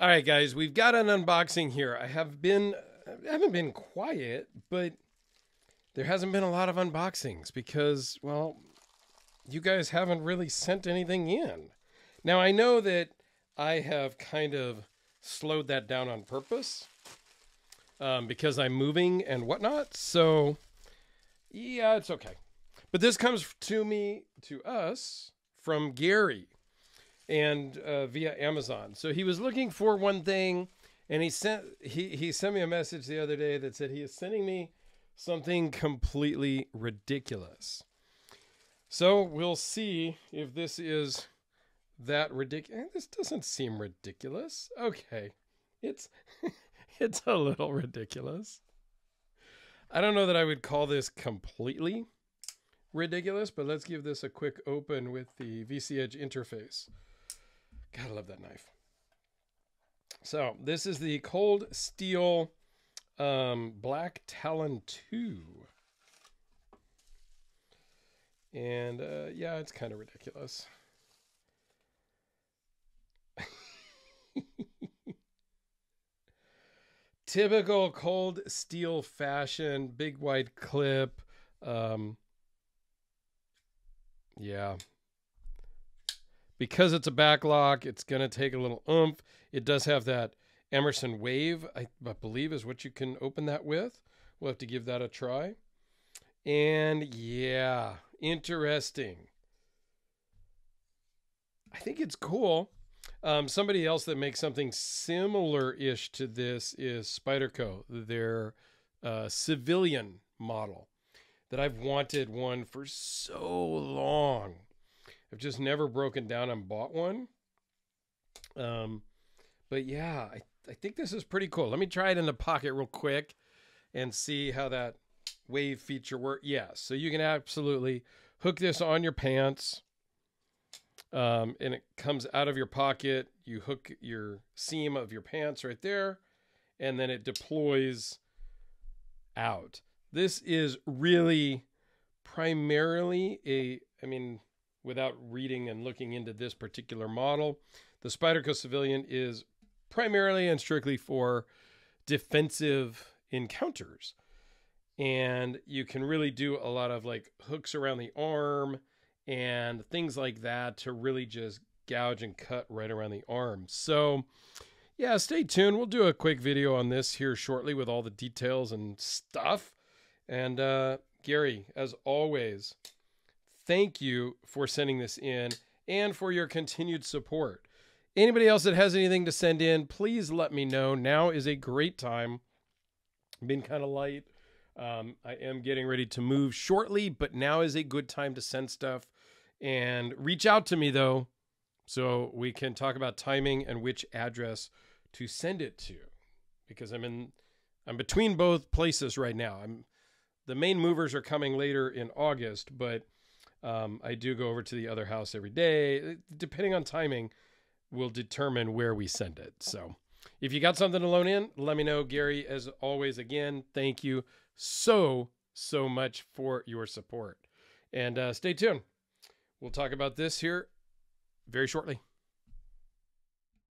All right, guys, we've got an unboxing here. I have been, I haven't been quiet, but there hasn't been a lot of unboxings because, well, you guys haven't really sent anything in. Now, I know that I have kind of slowed that down on purpose um, because I'm moving and whatnot. So, yeah, it's okay. But this comes to me, to us, from Garey and uh, via Amazon. So he was looking for one thing, and he sent he he sent me a message the other day that said he is sending me something completely ridiculous. So we'll see if this is that ridiculous. Eh, this doesn't seem ridiculous. Okay, it's it's a little ridiculous. I don't know that I would call this completely ridiculous, but let's give this a quick open with the VC Edge interface. Gotta love that knife. So this is the Cold Steel um, Black Talon 2. And uh, yeah, it's kind of ridiculous. Typical cold steel fashion, big white clip. Um, yeah, because it's a backlock, it's going to take a little oomph. It does have that Emerson Wave, I, believe is what you can open that with. We'll have to give that a try. And yeah, interesting. I think it's cool. Um, somebody else that makes something similar ish to this is Spyderco, their uh, civilian model that I've wanted one for so long. I've just never broken down and bought one. Um, but yeah, I, I think this is pretty cool. Let me try it in the pocket real quick and see how that wave feature works. Yeah, so you can absolutely hook this on your pants. Um, and it comes out of your pocket. You hook your seam of your pants right there, and then it deploys out. This is really primarily a, I mean, without reading and looking into this particular model. The Spyderco Civilian is primarily and strictly for defensive encounters. And you can really do a lot of like hooks around the arm and things like that to really just gouge and cut right around the arm. So, yeah, stay tuned. We'll do a quick video on this here shortly with all the details and stuff. And uh, Garey, as always, thank you for sending this in and for your continued support. Anybody else that has anything to send in, please let me know. Now is a great time. Been kind of light. Um, I am getting ready to move shortly, but now is a good time to send stuff. And reach out to me though, so we can talk about timing and which address to send it to, because I'm in, I'm between both places right now. I'm, the main movers are coming later in August, but um, I do go over to the other house every day. Depending on timing, will determine where we send it. So if you got something to loan in, let me know. Garey, as always, again, thank you so, so much for your support. And uh, stay tuned. We'll talk about this here very shortly.